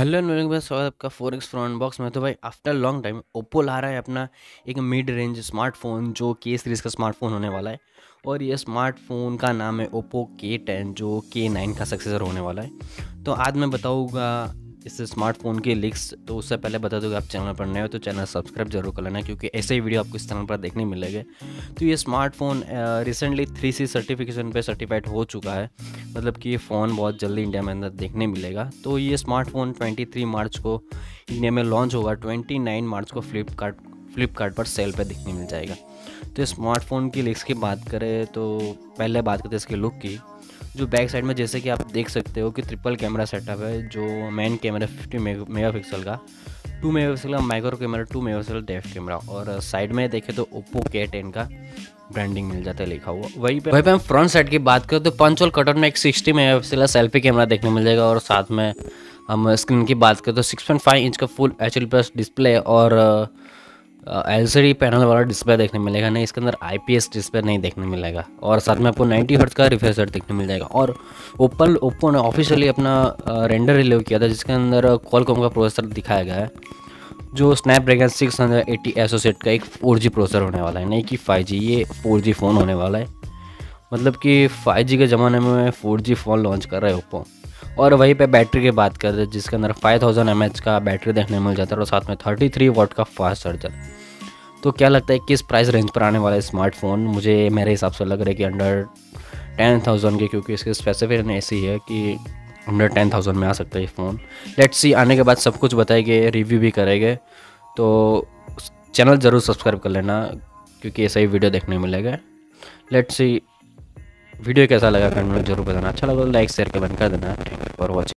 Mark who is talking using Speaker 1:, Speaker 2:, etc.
Speaker 1: Hello and back, स्वागत आपका four x front box में। तो भाई आफ्टर लॉन्ग टाइम ओप्पो ला रहा है अपना एक मिड रेंज स्मार्टफ़ोन जो के सीरीज़ का स्मार्टफ़ोन होने वाला है। और ये स्मार्टफ़ोन का नाम है ओप्पो के टेन जो के नाइन का सक्सेसर होने वाला है। तो आज मैं बताऊँगा इस स्मार्टफ़ोन के लिंक्स तो उससे पहले बता दूँ आप चैनल पर नए हो तो चैनल सब्सक्राइब ज़रूर कर लेना, क्योंकि ऐसे ही वीडियो आपको इस चैनल पर देखने मिलेंगे। तो ये smartphone recently three C certification पे सर्टिफाइड हो चुका है। मतलब कि ये फ़ोन बहुत जल्दी इंडिया में अंदर देखने मिलेगा। तो ये स्मार्टफ़ोन 23 मार्च को इंडिया में लॉन्च होगा। 29 मार्च को फ्लिपकार्ट फ्लिपकार्ट पर सेल पे देखने मिल जाएगा। तो स्मार्टफ़ोन की लिक्स की बात करें तो पहले बात करते हैं इसके लुक की। जो बैक साइड में जैसे कि आप देख सकते हो कि ट्रिपल कैमरा सेटअप है, जो main camera fifty mega pixel का टू मेगा पिक्सल का micro camera two megapixel depth camera और साइड में देखें तो ओप्पो के टेन का। ब्रांडिंग मिल जाता है, लिखा हुआ। वहीं पे वहीं पे हम फ्रंट साइड की बात करें तो पंच और कटआउट में एक sixty mega pixel selfie camera देखने मिल जाएगा और साथ में हम स्क्रीन की बात करें तो सिक्स पॉइंट फाइव इंच का फुल एच प्लस डिस्प्ले और एल सी पैनल वाला डिस्प्ले देखने मिलेगा। नहीं, इसके अंदर आई पी एस डिस्प्ले नहीं देखने मिलेगा। और साथ में आपको नाइन्टी हर्ट्स का रिफ्रेश रेट देखने मिल जाएगा। और ओपन ओप्पो ने ऑफिशियली अपना रेंडर रिलीव किया था, जिसके अंदर कॉलकॉम का प्रोसेसर दिखाया गया है। जो स्नैपड्रैगन सिक्स हंड्रेड एटी एसोसेट का एक फोर जी प्रोसेसर होने वाला है, नहीं कि फाइव जी ये फोर जी फ़ोन होने वाला है। मतलब कि फाइव जी के ज़माने में फोर जी फ़ोन लॉन्च कर रहा है ओप्पो और वहीं पे बैटरी की बात करते हैं, जिसके अंदर 5000 थाउज़ेंड का बैटरी देखने मिल जाता है और साथ में 33 थ्री वॉट का फास्ट चार्जर तो क्या लगता है किस प्राइस रेंज पर आने वाला है स्मार्टफ़ोन मुझे, मेरे हिसाब से लग रहा है कि अंडर टेन थाउज़ेंड के, क्योंकि इसकी स्पेसिफिकेशन ऐसी है कि अंडर टेन थाउज़ेंड में आ सकता है ये फ़ोन। लेट्स सी आने के बाद सब कुछ बताएँगे रिव्यू भी करेंगे तो चैनल ज़रूर सब्सक्राइब कर लेना, क्योंकि ऐसा ही वीडियो देखने मिलेगा। लेट्स सी वीडियो कैसा लगा कमेंट में ज़रूर बताना। अच्छा लगा तो लाइक शेयर कमेंट कर देना। Thank you for watching